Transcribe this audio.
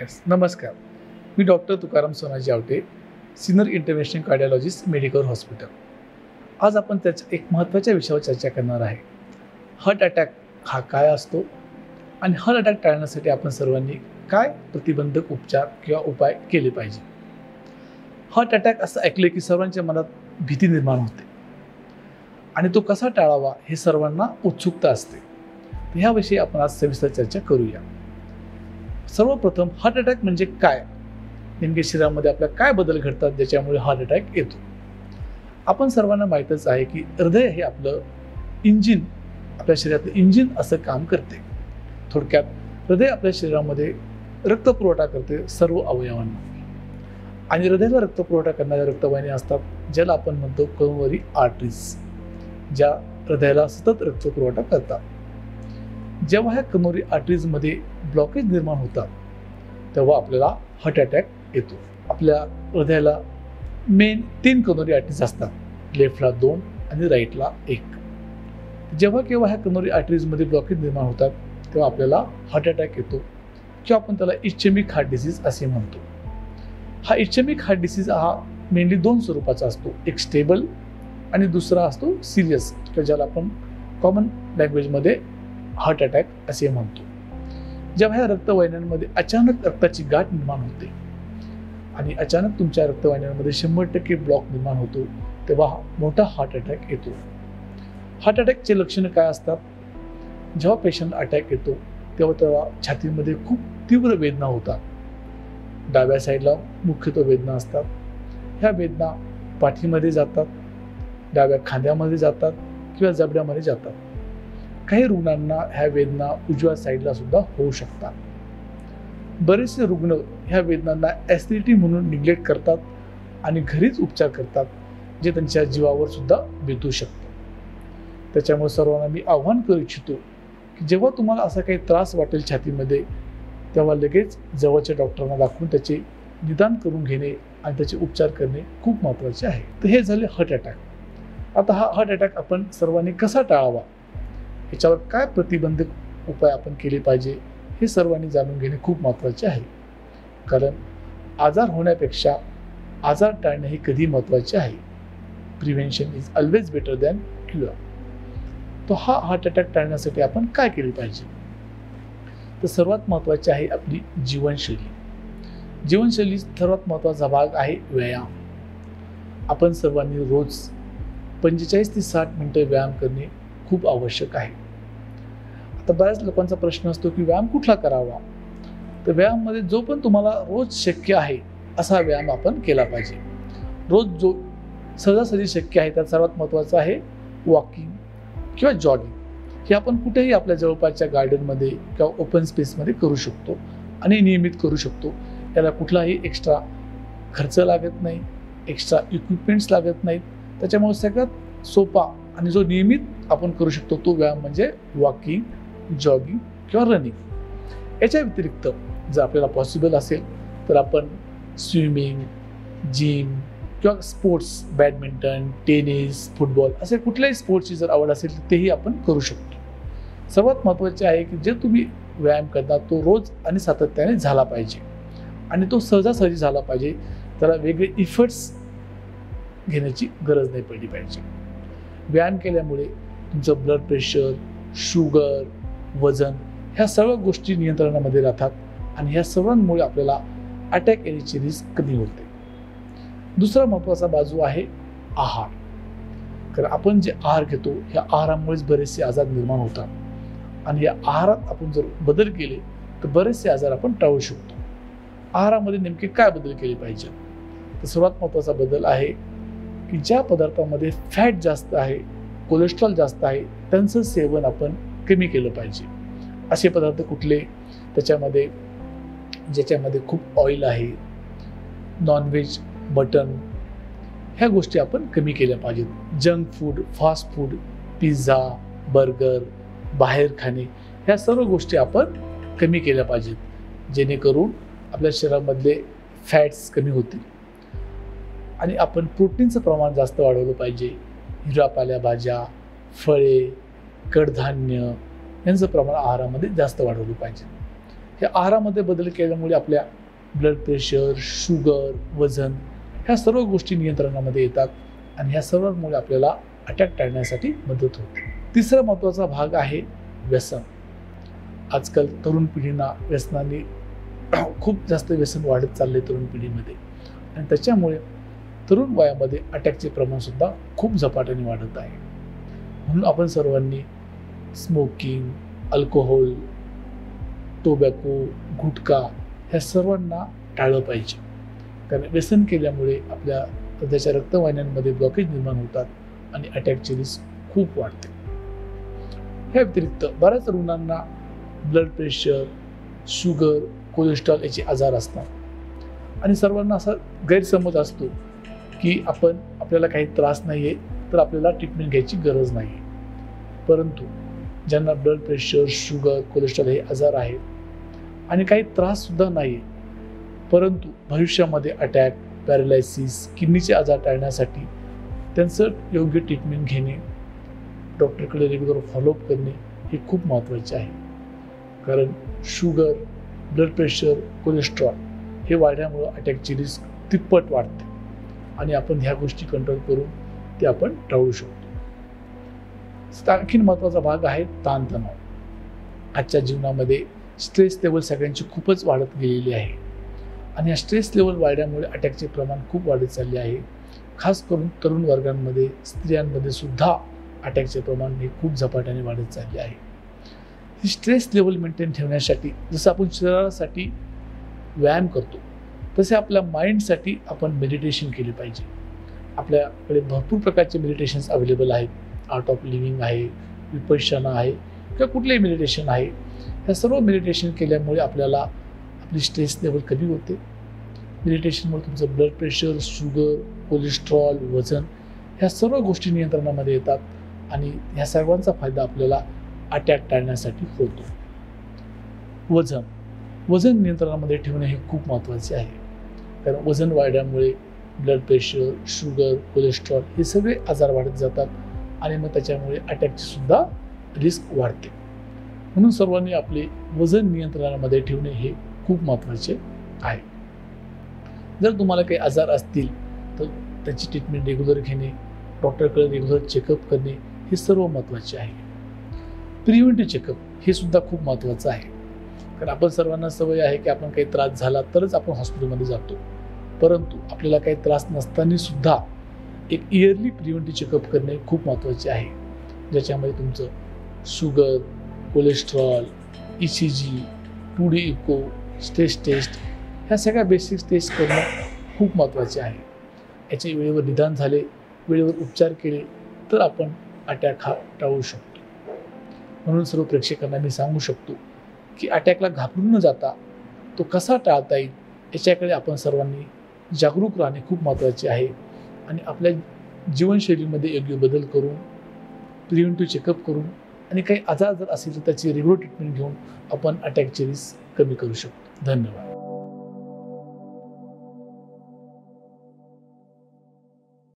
Yes नमस्कार. मी doctor Tukaram Sonaji Awate senior international cardiologist medical hospital. आज आपण त्याच्या एक महत्त्वाच्या विषयावर चर्चा करणार आहे. हार्ट अटॅक हा काय असतो? आणि हार्ट अटॅक टाळण्यासाठी आपण सर्वांनी काय प्रतिबंधक उपचार किंवा उपाय केले पाहिजे? हार्ट अटॅक असं ऐकलं की सर्वांच्या मनात भीती निर्माण होते. आणि तो कसा टाळावा हे सर्वांना उत्सुकता असते. ह्याविषयी आपण आज सविस्तर चर्चा करूया. सर्वप्रथम हार्ट अटॅक म्हणजे काय? नेमके शरीरामध्ये आपल्या काय बदल घडतात ज्याच्यामुळे हार्ट अटॅक येतो? आपण सर्वांना माहीतच आहे की हृदय हे आपलं इंजिन आपल्या शरीरातलं इंजिन असं काम करते. थोडक्यात हृदय आपल्या शरीरामध्ये रक्तपुरवठा करते सर्व अवयवांना. आणि हृदयाला रक्तपुरवठा करणाऱ्या रक्तवाहिन्या असतात ज्याला आपण म्हणतो कमवरी आर्टरीज ज्या हृदयाला सतत रक्तपुरवठा करतात. जेव्हा ह्या कनोरी आर्टरीजमध्ये ब्लॉकेज निर्माण होतात तेव्हा आपल्याला हार्ट अटॅक येतो. आपल्या हृदयाला मेन तीन कनोरी आर्टरीज असतात लेफ्टला दोन आणि राईटला एक. जेव्हा केव्हा ह्या कनोरी आर्टरीजमध्ये ब्लॉकेज निर्माण होतात तेव्हा आपल्याला हार्ट अटॅक येतो किंवा आपण त्याला इच्छेमिक हार्ट डिसीज असे म्हणतो. हा इच्छेमिक हार्ट डिसीज हा मेनली दोन स्वरूपाचा असतो एक स्टेबल आणि दुसरा असतो सिरियस किंवा ज्याला आपण कॉमन लँग्वेजमध्ये हार्ट अटॅक असे म्हणतो. जेव्हा ह्या रक्तवाहिन्यांमध्ये अचानक रक्ताची गाठ निर्माण होते आणि अचानक तुमच्या रक्तवाहिन्यांमध्ये शंभर टक्के ब्लॉक निर्माण होतो तेव्हा मोठा हार्ट अटॅक येतो. हार्ट अटॅकचे लक्षणं काय असतात? जेव्हा पेशंट अटॅक येतो तेव्हा तेव्हा छातीमध्ये खूप तीव्र वेदना होतात. डाव्या साईडला मुख्यतः वेदना असतात. ह्या वेदना पाठीमध्ये जातात डाव्या खांद्यामध्ये जातात किंवा जबड्यामध्ये जातात. काही रुग्णांना ह्या वेदना उजव्या साईडला सुद्धा होऊ शकतात. बरेचसे रुग्ण ह्या वेदनांना ॲसिडिटी म्हणून निग्लेक्ट करतात आणि घरीच उपचार करतात जे त्यांच्या जीवावर सुद्धा बेतू शकतं. त्याच्यामुळे सर्वांना मी आव्हान करू इच्छितो की जेव्हा तुम्हाला असा काही त्रास वाटेल छातीमध्ये तेव्हा लगेच जवळच्या डॉक्टरांना दाखवून त्याचे निदान करून घेणे आणि त्याचे उपचार करणे खूप महत्त्वाचे आहे. तर हे झाले हार्ट अटॅक आता हा हार्ट अटॅक आपण सर्वांनी कसा टाळावा? याच्यावर काय प्रतिबंधक उपाय आपण केले पाहिजे हे सर्वांनी जाणून घेणे खूप महत्त्वाचे आहे. कारण आजार होण्यापेक्षा आजार टाळणे हे कधी महत्त्वाचे आहे. Prevention is always better than cure तो हा हार्ट अटॅक टाळण्यासाठी आपण काय केले पाहिजे? तर सर्वात महत्त्वाचे आहे आपली जीवनशैली. जीवनशैली सर्वात महत्त्वाचा भाग आहे व्यायाम. आपण सर्वांनी रोज पंचेचाळीस ते साठ मिनटं व्यायाम करणे खूप आवश्यक आहे. आता बऱ्याच लोकांचा प्रश्न असतो की व्यायाम कुठला करावा? तर व्यायाममध्ये जो पण तुम्हाला रोज शक्य आहे असा व्यायाम आपण केला पाहिजे. रोज जो सहजासहजी शक्य आहे त्यात सर्वात महत्त्वाचं आहे वॉकिंग किंवा जॉगिंग. हे आपण कुठेही आपल्या जवळपासच्या गार्डनमध्ये किंवा ओपन स्पेसमध्ये करू शकतो आणि नियमित करू शकतो. त्याला कुठलाही एक्स्ट्रा खर्च लागत नाही एक्स्ट्रा इक्विपमेंट्स लागत नाहीत. त्याच्यामुळे सगळ्यात सोपा आणि जो नियमित आपण करू शकतो तो व्यायाम म्हणजे वॉकिंग जॉगिंग किंवा रनिंग याच्या व्यतिरिक्त जर आपल्याला पॉसिबल असेल तर आपण स्विमिंग जिम किंवा स्पोर्ट्स बॅडमिंटन टेनिस फुटबॉल असे कुठल्याही स्पोर्ट्सची जर आवड असेल तर तेही आपण करू शकतो. सर्वात महत्त्वाचे आहे की जे तुम्ही व्यायाम करता तो रोज आणि सातत्याने झाला पाहिजे. आणि तो सहजासहजी झाला पाहिजे. त्याला वेगळे इफर्ट्स घेण्याची गरज नाही पडली पाहिजे. व्यायाम केल्यामुळे तुमचं ब्लड प्रेशर शुगर वजन ह्या सर्व गोष्टी नियंत्रणामध्ये राहतात आणि ह्या सर्वांमुळे आपल्याला अटॅक येण्याची रिस्क कमी होते. दुसरा महत्त्वाचा बाजू आहे आहार. कारण आपण जे आहार घेतो ह्या आहारामुळेच बरेचसे आजार निर्माण होतात. आणि या आहारात आपण जर बदल केले तर बरेचसे आजार आपण टाळू शकतो. आहारामध्ये नेमके काय बदल केले पाहिजे तर सर्वात महत्त्वाचा बदल आहे की ज्या पदार्थामध्ये फॅट जास्त आहे कोलेस्ट्रॉल जास्त आहे त्यांचं सेवन आपण कमी केलं पाहिजे. असे पदार्थ कुठले? त्याच्यामध्ये ज्याच्यामध्ये खूप ऑइल आहे नॉनव्हेज मटन ह्या गोष्टी आपण कमी केल्या पाहिजेत. Junk food fast food pizza burger बाहेर खाणे ह्या सर्व गोष्टी आपण कमी केल्या पाहिजेत. जेणेकरून आपल्या शरीरामधले फॅट्स कमी होतील. आणि आपण प्रोटीनचं प्रमाण जास्त वाढवलं पाहिजे. हिरव्या पालेभाज्या फळे कडधान्य यांचं प्रमाण आहारामध्ये जास्त वाढवलं पाहिजे. हे आहारामध्ये बदल केल्यामुळे आपल्या ब्लड प्रेशर शुगर वजन ह्या सर्व गोष्टी नियंत्रणामध्ये येतात आणि ह्या सर्वांमुळे आपल्याला अटॅक टाळण्यासाठी मदत होते. तिसरा महत्त्वाचा भाग आहे व्यसन. आजकाल तरुण पिढींना व्यसनाने खूप जास्त व्यसन वाढत चालले तरुण पिढीमध्ये. आणि त्याच्यामुळे तरुण वयामध्ये अटॅकचे प्रमाणसुद्धा खूप झपाट्याने वाढत आहे. म्हणून आपण सर्वांनी स्मोकिंग अल्कोहोल टोबॅको गुटखा ह्या सर्वांना टाळलं पाहिजे. कारण व्यसन केल्यामुळे आपल्या हृदयाच्या रक्तवाहिन्यांमध्ये ब्लॉकेज निर्माण होतात आणि अटॅकची रिस्क खूप वाढते. ह्या व्यतिरिक्त बऱ्याच रुग्णांना ब्लड प्रेशर शुगर कोलेस्ट्रॉल याचे आजार असतात. आणि सर्वांना असा गैरसमज असतो की आपण आपल्याला काही त्रास नाही आहे तर आपल्याला ट्रीटमेंट घ्यायची गरज नाही परंतु ज्यांना ब्लड प्रेशर शुगर कोलेस्ट्रॉल हे आजार आहेत आणि काही त्राससुद्धा नाही आहे परंतु भविष्यामध्ये अटॅक पॅरालायसिस किडनीचे आजार टाळण्यासाठी त्यांचं योग्य ट्रीटमेंट घेणे डॉक्टरकडे रेग्युलर फॉलोअप करणे हे खूप महत्त्वाचे आहे. कारण शुगर ब्लड प्रेशर कोलेस्ट्रॉल हे वाढल्यामुळं अटॅकची रिस्क तिप्पट वाढते. आणि आपण ह्या गोष्टी कंट्रोल करून ते आपण टाळू शकतो. आणखीन महत्त्वाचा भाग आहे ताणतणाव. आजच्या जीवनामध्ये स्ट्रेस लेवल सगळ्यांची खूपच वाढत गेलेली आहे. आणि या स्ट्रेस लेवल वाढल्यामुळे अटॅकचे प्रमाण खूप वाढत चालले आहे. खास करून तरुण वर्गांमध्ये स्त्रियांमध्ये सुद्धा अटॅकचे प्रमाण हे खूप झपाट्याने वाढत चालले आहे. ही स्ट्रेस लेवल मेंटेन ठेवण्यासाठी जसं आपण शरीरासाठी व्यायाम करतो तसे आपल्या माइंडसाठी आपण मेडिटेशन केले पाहिजे. आपल्याकडे भरपूर प्रकारचे मेडिटेशन्स अवेलेबल आहेत. आर्ट ऑफ लिव्हिंग आहे विपशना आहे किंवा कुठलेही मेडिटेशन आहे. ह्या सर्व मेडिटेशन केल्यामुळे आपल्याला आपली स्ट्रेस लेवल कमी होते. मेडिटेशनमुळे तुमचं ब्लड प्रेशर शुगर कोलेस्ट्रॉल वजन ह्या सर्व गोष्टी नियंत्रणामध्ये येतात आणि ह्या सर्वांचा फायदा आपल्याला अटॅक टाळण्यासाठी होतो. वजन. वजन नियंत्रणामध्ये ठेवणे हे खूप महत्त्वाचे आहे. कारण वजन वाढल्यामुळे ब्लड प्रेशर शुगर कोलेस्ट्रॉल हे सगळे आजार वाढत जातात आणि मग त्याच्यामुळे अटॅकची सुद्धा रिस्क वाढते. म्हणून सर्वांनी आपले वजन नियंत्रणामध्ये ठेवणे हे खूप महत्त्वाचे आहे. जर तुम्हाला काही आजार असतील तर त्याची ट्रीटमेंट रेग्युलर घेणे डॉक्टरकडे रेग्युलर चेकअप करणे हे सर्व महत्त्वाचे आहे. प्रिव्हेंटिव्ह चेकअप हे सुद्धा खूप महत्त्वाचं आहे. कारण आपण सर्वांना सवय आहे की आपण काही त्रास झाला तरच आपण हॉस्पिटलमध्ये जातो. परंतु आपल्याला काही त्रास नसताना सुद्धा एक इयरली प्रिव्हेंटिव्ह चेकअप करणे खूप महत्त्वाचे आहे. ज्याच्यामध्ये तुमचं sugar cholesterol E C G two D echo stage test ह्या सगळ्या बेसिक टेस्ट करणं खूप महत्त्वाचे आहे. याचे वेळेवर निदान झाले वेळेवर उपचार केले तर आपण अटॅक हा टाळू शकतो. म्हणून सर्व प्रेक्षकांना मी सांगू शकतो की अटॅकला घाबरून न जाता तो कसा टाळता येईल याच्याकडे आपण सर्वांनी जागरूक राहणे खूप महत्त्वाचे आहे. आणि आपल्या जीवनशैलीमध्ये योग्य बदल करून प्रिव्हेंटिव्ह चेकअप करून आणि काही आजार जर असेल तर त्याची रेग्युलर ट्रीटमेंट घेऊन आपण अटॅकचे रिस्क कमी करू शकतो. धन्यवाद.